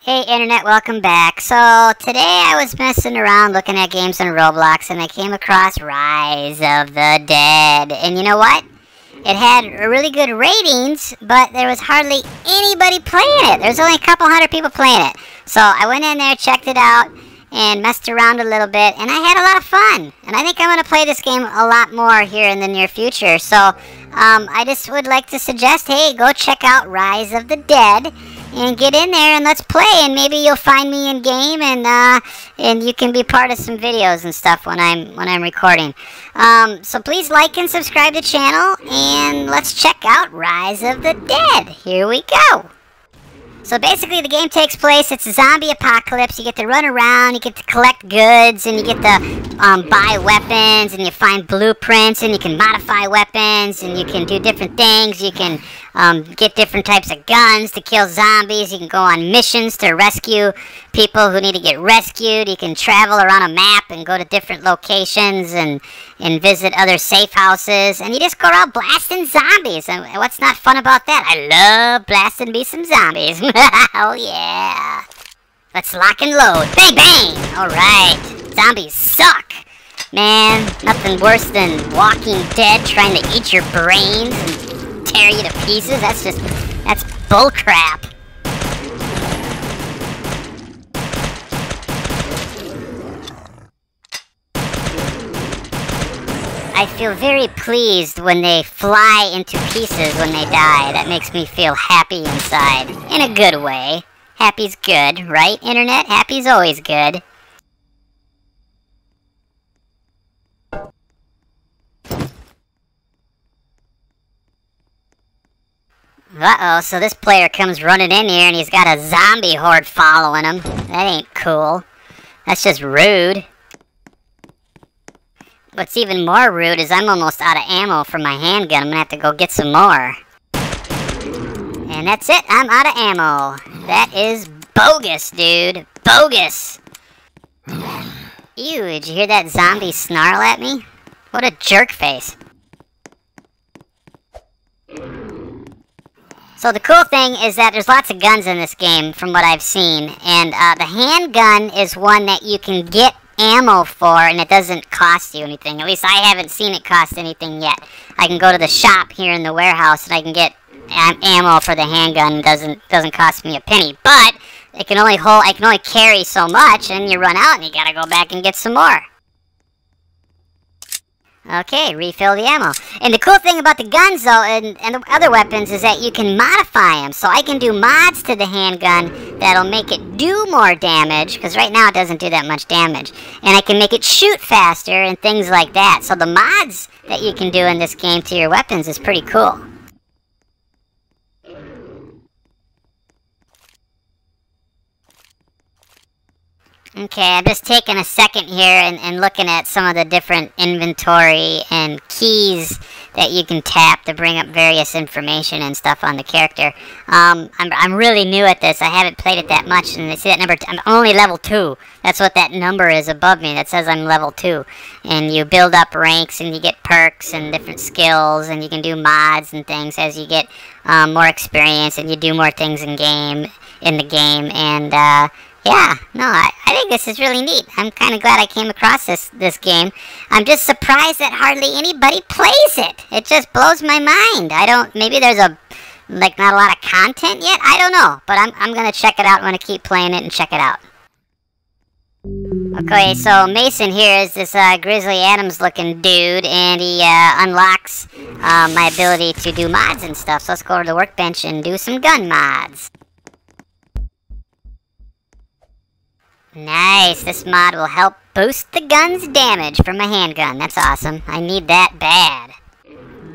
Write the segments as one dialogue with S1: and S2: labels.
S1: Hey internet, welcome back. So today I was messing around looking at games on Roblox and I came across Rise of the Dead. And you know what? It had really good ratings, but there was hardly anybody playing it. There's only a couple hundred people playing it. So I went in there, checked it out, and messed around a little bit, and I had a lot of fun. And I think I'm going to play this game a lot more here in the near future. So um, I just would like to suggest, hey, go check out Rise of the Dead and get in there and let's play and maybe you'll find me in game and uh, and you can be part of some videos and stuff when I'm when I'm recording. Um, so please like and subscribe to the channel and let's check out Rise of the Dead. Here we go. So basically the game takes place, it's a zombie apocalypse, you get to run around, you get to collect goods, and you get to um, buy weapons, and you find blueprints, and you can modify weapons, and you can do different things, you can um, get different types of guns to kill zombies, you can go on missions to rescue people who need to get rescued, you can travel around a map and go to different locations and, and visit other safe houses, and you just go around blasting zombies, and what's not fun about that? I love blasting me some zombies. oh yeah. Let's lock and load. Bang bang! Alright. Zombies suck. Man, nothing worse than Walking Dead trying to eat your brains and tear you to pieces. That's just, that's bullcrap. I feel very pleased when they fly into pieces when they die. That makes me feel happy inside. In a good way. Happy's good, right, Internet? Happy's always good. Uh-oh, so this player comes running in here and he's got a zombie horde following him. That ain't cool. That's just rude. What's even more rude is I'm almost out of ammo for my handgun. I'm gonna have to go get some more. And that's it. I'm out of ammo. That is bogus, dude. Bogus. Ew, did you hear that zombie snarl at me? What a jerk face. So the cool thing is that there's lots of guns in this game from what I've seen. And uh, the handgun is one that you can get ammo for and it doesn't cost you anything. At least I haven't seen it cost anything yet. I can go to the shop here in the warehouse and I can get am ammo for the handgun. It doesn't doesn't cost me a penny, but it can only hold I can only carry so much and you run out and you gotta go back and get some more. Okay, refill the ammo. And the cool thing about the guns, though, and, and the other weapons, is that you can modify them. So I can do mods to the handgun that'll make it do more damage, because right now it doesn't do that much damage. And I can make it shoot faster and things like that. So the mods that you can do in this game to your weapons is pretty cool. Okay, I'm just taking a second here and, and looking at some of the different inventory and keys that you can tap to bring up various information and stuff on the character. Um, I'm, I'm really new at this. I haven't played it that much, and I see that number. I'm only level 2. That's what that number is above me. That says I'm level 2. And you build up ranks, and you get perks and different skills, and you can do mods and things as you get um, more experience, and you do more things in game in the game, and uh, yeah, no, I, I think this is really neat. I'm kind of glad I came across this, this game. I'm just surprised that hardly anybody plays it. It just blows my mind. I don't, maybe there's a, like, not a lot of content yet? I don't know, but I'm, I'm going to check it out. I'm going to keep playing it and check it out. Okay, so Mason here is this uh, Grizzly Adams looking dude, and he uh, unlocks uh, my ability to do mods and stuff. So let's go over to the workbench and do some gun mods. Nice, this mod will help boost the gun's damage from a handgun. That's awesome. I need that bad.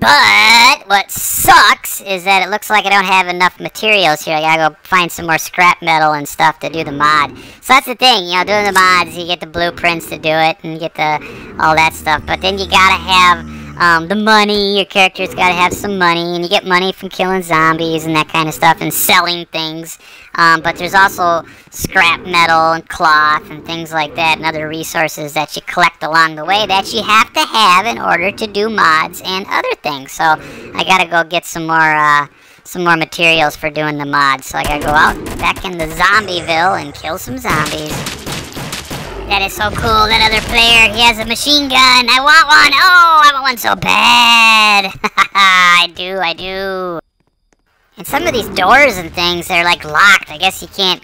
S1: But, what sucks is that it looks like I don't have enough materials here. I gotta go find some more scrap metal and stuff to do the mod. So that's the thing, you know, doing the mods, you get the blueprints to do it, and get the all that stuff. But then you gotta have um, the money, your character's got to have some money, and you get money from killing zombies and that kind of stuff, and selling things. Um, but there's also scrap metal and cloth and things like that, and other resources that you collect along the way that you have to have in order to do mods and other things. So I gotta go get some more, uh, some more materials for doing the mods. So I gotta go out back in the Zombieville and kill some zombies. That is so cool. That other player, he has a machine gun. I want one. Oh, I want one so bad. I do, I do. And some of these doors and things, they're like locked. I guess you can't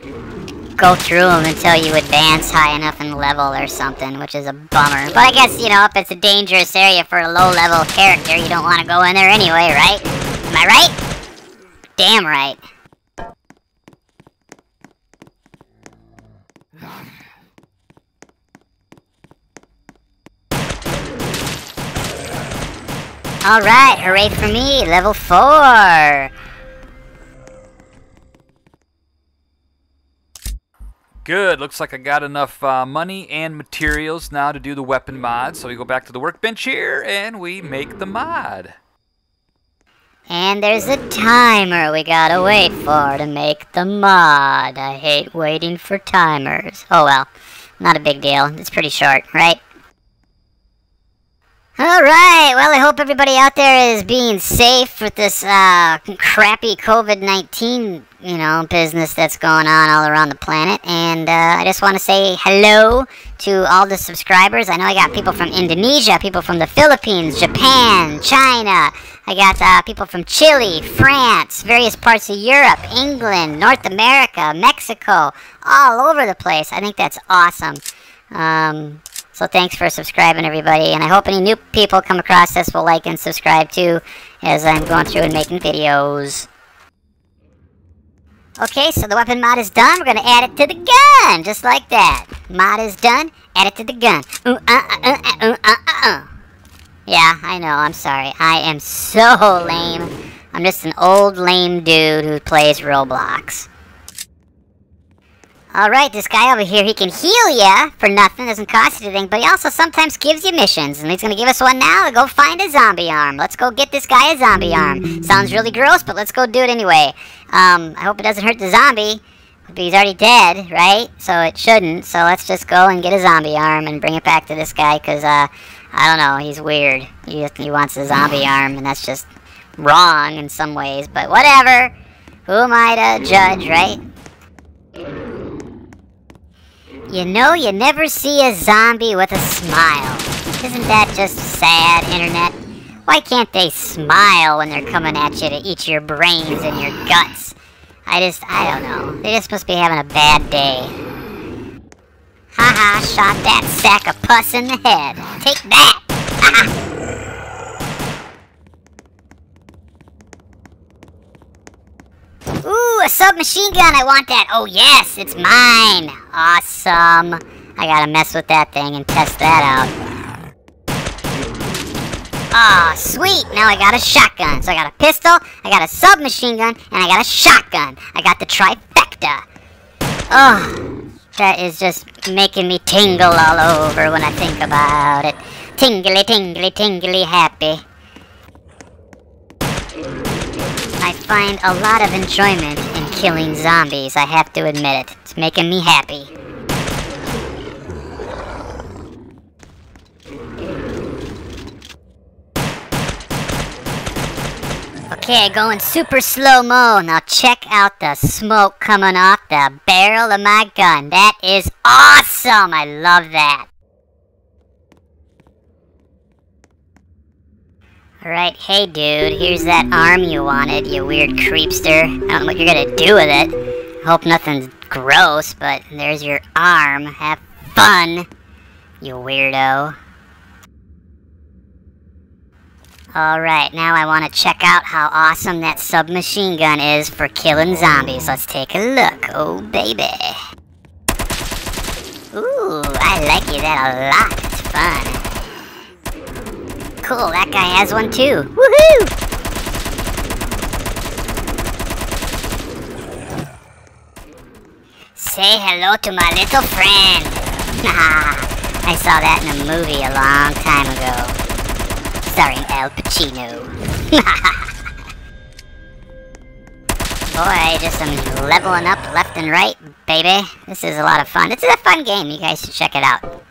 S1: go through them until you advance high enough in level or something, which is a bummer. But I guess, you know, if it's a dangerous area for a low-level character, you don't want to go in there anyway, right? Am I right? Damn right. Alright, hooray for me, level 4!
S2: Good. Looks like I got enough uh, money and materials now to do the weapon mod. So we go back to the workbench here and we make the mod.
S1: And there's a timer we gotta wait for to make the mod. I hate waiting for timers. Oh well, not a big deal. It's pretty short, right? Alright, well I hope everybody out there is being safe with this uh, crappy COVID-19, you know, business that's going on all around the planet. And uh, I just want to say hello to all the subscribers. I know I got people from Indonesia, people from the Philippines, Japan, China. I got uh, people from Chile, France, various parts of Europe, England, North America, Mexico, all over the place. I think that's awesome. Um, so thanks for subscribing, everybody. And I hope any new people come across this will like and subscribe too, as I'm going through and making videos. Okay, so the weapon mod is done. We're going to add it to the gun, just like that. Mod is done. Add it to the gun. Ooh, uh, uh, uh, uh, uh, uh. Yeah, I know. I'm sorry. I am so lame. I'm just an old lame dude who plays Roblox. Alright, this guy over here, he can heal ya for nothing, doesn't cost you anything, but he also sometimes gives you missions, and he's gonna give us one now to go find a zombie arm. Let's go get this guy a zombie arm. Sounds really gross, but let's go do it anyway. Um, I hope it doesn't hurt the zombie, but he's already dead, right? So it shouldn't, so let's just go and get a zombie arm and bring it back to this guy, because, uh, I don't know, he's weird. He, he wants a zombie arm, and that's just wrong in some ways, but whatever. Who am I to judge, right? You know you never see a zombie with a smile. Isn't that just sad, Internet? Why can't they smile when they're coming at you to eat your brains and your guts? I just, I don't know. They just must be having a bad day. Haha, shot that sack of pus in the head. Take that! A submachine gun. I want that. Oh, yes, it's mine. Awesome. I gotta mess with that thing and test that out. Ah, oh, sweet. Now I got a shotgun. So I got a pistol, I got a submachine gun, and I got a shotgun. I got the trifecta. Oh, that is just making me tingle all over when I think about it. Tingly, tingly, tingly happy. I find a lot of enjoyment in killing zombies, I have to admit it. It's making me happy. Okay, going super slow-mo. Now check out the smoke coming off the barrel of my gun. That is awesome! I love that. Alright, hey dude, here's that arm you wanted, you weird creepster. I don't know what you're gonna do with it. Hope nothing's gross, but there's your arm. Have fun, you weirdo. Alright, now I want to check out how awesome that submachine gun is for killing zombies. Let's take a look. Oh, baby. Ooh, I like you that a lot. It's fun cool, that guy has one too. Woohoo! Say hello to my little friend. I saw that in a movie a long time ago. Starring Al Pacino. Boy, just some leveling up left and right, baby. This is a lot of fun. Is a fun game. You guys should check it out.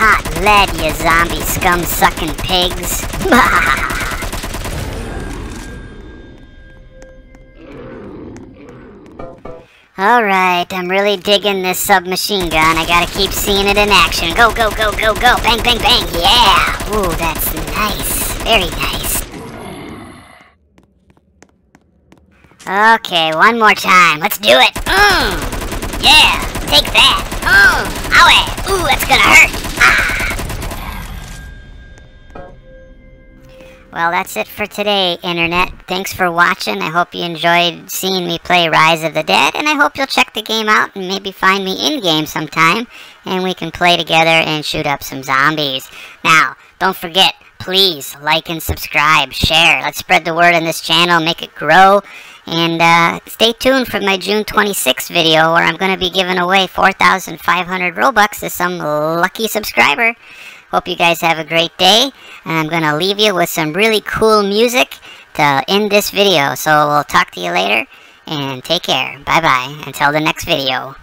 S1: Hot lead, you zombie scum-sucking pigs. Alright, I'm really digging this submachine gun. I gotta keep seeing it in action. Go, go, go, go, go. Bang, bang, bang. Yeah! Ooh, that's nice. Very nice. Okay, one more time. Let's do it. Mmm. Yeah, take that. Mmm. Owie. Ooh, that's gonna hurt. Well, that's it for today, Internet. Thanks for watching. I hope you enjoyed seeing me play Rise of the Dead, and I hope you'll check the game out and maybe find me in-game sometime, and we can play together and shoot up some zombies. Now, don't forget, please like and subscribe, share. Let's spread the word on this channel, make it grow, and uh, stay tuned for my June 26th video where I'm going to be giving away 4,500 Robux to some lucky subscriber. Hope you guys have a great day. And I'm going to leave you with some really cool music to end this video. So we'll talk to you later. And take care. Bye-bye. Until the next video.